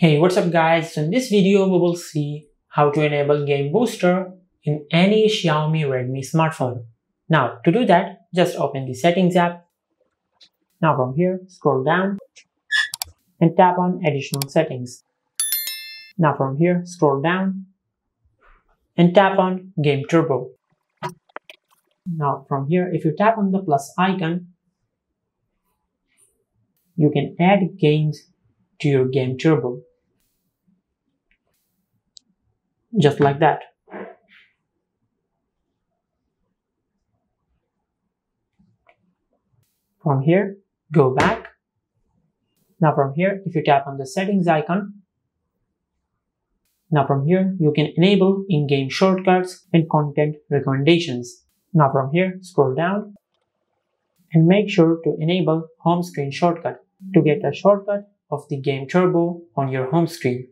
Hey, what's up guys? So in this video, we will see how to enable Game Booster in any Xiaomi Redmi smartphone. Now, to do that, just open the Settings app. Now from here, scroll down and tap on Additional Settings. Now from here, scroll down and tap on Game Turbo. Now from here, if you tap on the plus icon, you can add games to your Game Turbo. Just like that. From here, go back. Now from here, if you tap on the settings icon, now from here, you can enable in-game shortcuts and content recommendations. Now from here, scroll down and make sure to enable home screen shortcut to get a shortcut of the game turbo on your home screen.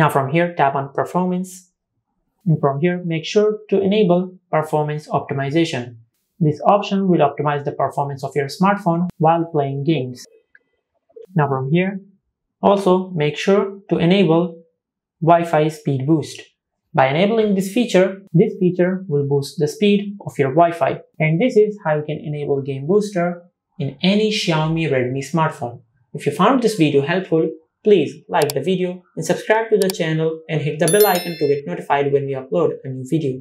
Now from here, tap on performance. And from here, make sure to enable performance optimization. This option will optimize the performance of your smartphone while playing games. Now from here, also make sure to enable Wi-Fi speed boost. By enabling this feature, this feature will boost the speed of your Wi-Fi. And this is how you can enable Game Booster in any Xiaomi Redmi smartphone. If you found this video helpful, Please like the video and subscribe to the channel and hit the bell icon to get notified when we upload a new video.